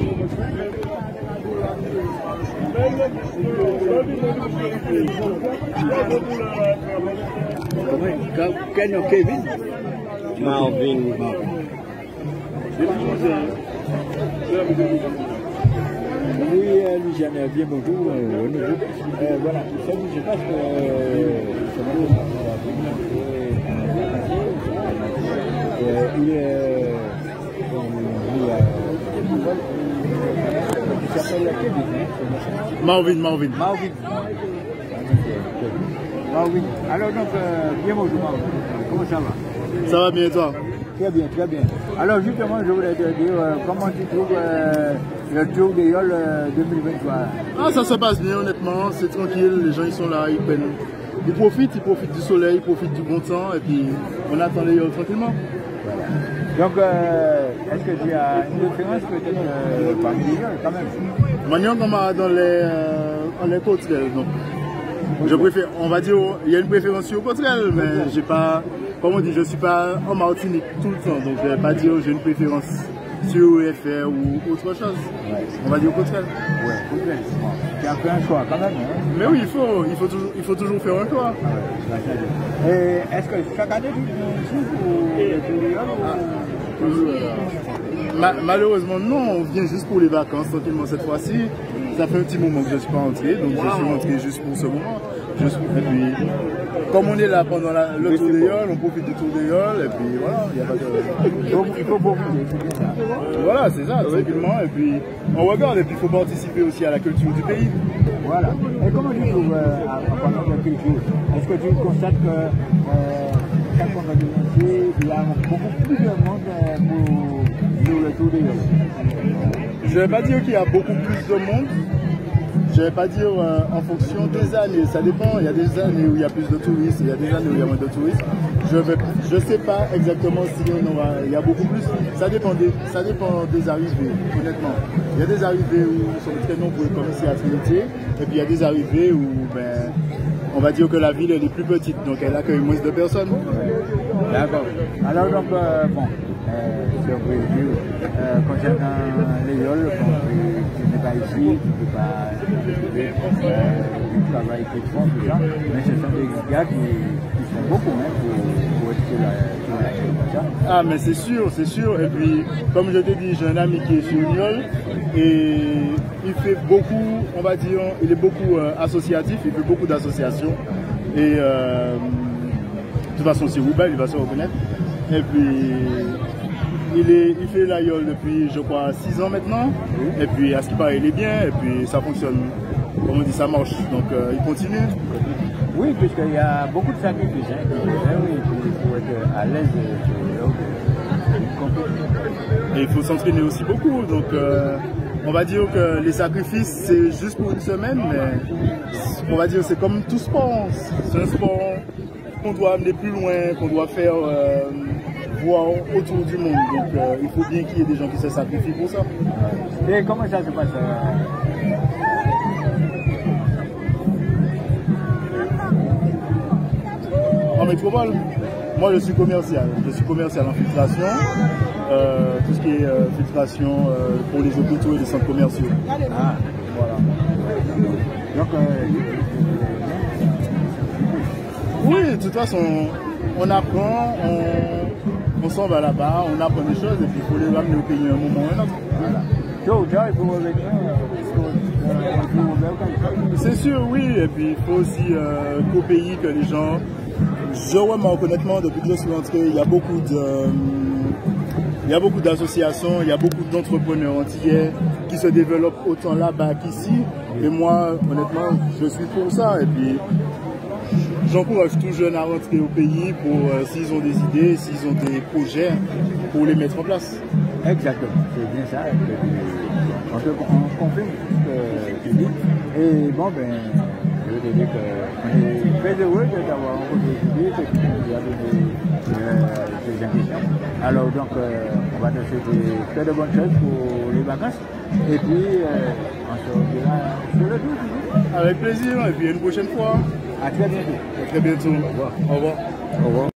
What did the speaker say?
Oui, euh, ai bien bonjour euh. Euh, voilà, ça, je pense que euh. Marvin, Marvin. Marvin. Marvin. Alors, donc, euh, bien bonjour, Marvin. Comment ça va? Ça va bien et toi? Très bien, très bien. Alors, justement, je voulais te dire euh, comment tu trouves euh, le tour des Yoles euh, 2023 Ah, ça se passe bien, honnêtement. C'est tranquille. Les gens, ils sont là, ils prennent. Ils profitent, ils profitent du soleil, ils profitent du bon temps. Et puis, on attend les Yoles tranquillement. Donc, euh, est-ce que tu as une référence peut-être euh, parmi les quand même Maintenant, on dans les, euh, dans les donc. Je préfère, on va dire, il y a une préférence sur côterelles, mais j'ai pas, comme on dit, je suis pas en Martinique tout le temps, donc je vais pas dire j'ai une préférence sur FR ou autre chose. Ouais. On va dire côterelles. Ouais, Tu as fait un choix quand même. Hein Mais oui, il faut, il faut toujours, il faut toujours faire un choix. Ah ouais, est-ce que chaque année tu Yoles ou- Ma- malheureusement, non, on vient juste pour les vacances tranquillement cette fois-ci. Ça fait un petit moment que je ne suis pas entré, donc je suis rentré juste pour ce moment. Juste, et puis, comme on est là pendant la- le tour des Yoles, on profite du tour des Yoles, et puis voilà, il y a pas de... Donc, il faut profiter. Voilà, c'est ça, tranquillement, et puis on regarde, et puis il faut participer aussi à la culture du pays. Voilà. Et comment tu trouves euh, de culture Est-ce que tu constates que euh, Je ne vais pas dire qu'il y a beaucoup plus de monde. Je ne vais pas dire euh, en fonction des années. Ça dépend. Il y a des années où il y a plus de touristes, il y a des années où il y a moins de touristes. Je ne sais pas exactement si on aura, il y a beaucoup plus. Ça dépend des, ça dépend des arrivées, honnêtement. Il y a des arrivées où ils sont très nombreux comme ici à Trinité. Et puis il y a des arrivées où ben, on va dire que la ville elle est plus petite, donc elle accueille moins de personnes. D'accord. Alors donc, euh, bon, euh, si on euh, concernant les yoles, bon, tu, n'es pas ici, tu ne peux pas trouver euh, du travail qu'ils font, tout ça, mais ce sont des gars qui, qui font beaucoup hein, pour, pour être sur la. Ah mais c'est sûr, c'est sûr. Et puis comme je t'ai dit, j'ai un ami qui est sur Niol et il fait beaucoup, on va dire, il est beaucoup euh, associatif, il fait beaucoup d'associations. Et euh, toute façon c'est Roubaix, il va se reconnaître. Et puis il, est, il fait la Yole depuis je crois 6 ans maintenant. Et puis à ce qui paraît il est bien et puis ça fonctionne. Comme on dit, ça marche. Donc euh, il continue. Oui, puisqu'il y a beaucoup de sacrifices, hein, pour, être à l'aise compétition. Et il faut s'entraîner aussi beaucoup. Donc, euh, on va dire que les sacrifices, c'est juste pour une semaine, mais on va dire c'est comme tout sport. C'est un sport qu'on doit amener plus loin, qu'on doit faire euh, voir autour du monde. Donc, euh, il faut bien qu'il y ait des gens qui se sacrifient pour ça. Et comment ça se passe euh, En métropole, moi je suis commercial. Je suis commercial en filtration. Euh, tout ce qui est filtration pour les hôpitaux et les centres commerciaux. Ah, voilà. Donc, de toute façon, on apprend, on, on s'en va là-bas, on apprend des choses et puis il faut les ramener au pays à un moment ou à un autre. voilà. C'est sûr, oui, et puis il faut aussi euh, qu'au pays, que les gens... Je remarque honnêtement, depuis que je suis rentré, il y a beaucoup de... euh, il y a beaucoup d'associations, il y a beaucoup d'entrepreneurs antillais qui se développent autant là-bas qu'ici. Et moi, honnêtement, je suis pour ça. Et puis, j'encourage tout jeune à rentrer au pays pour, euh, s'ils ont des idées, s'ils ont des projets, pour les mettre en place. Exactement, c'est bien ça. On que tu dis. Et bon, ben, je veux te dire qu'on est très heureux de t'avoir rencontré aujourd'hui, que tu nous as donné euh, ces impressions. Alors, donc, euh, on va te souhaiter que de bonnes choses pour les vacances. Et puis, euh, on se reverra sur le tour. Avec plaisir, et puis une prochaine fois. À très bientôt. À très bientôt. Au revoir. Au revoir. Au revoir.